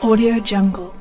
Audio Jungle.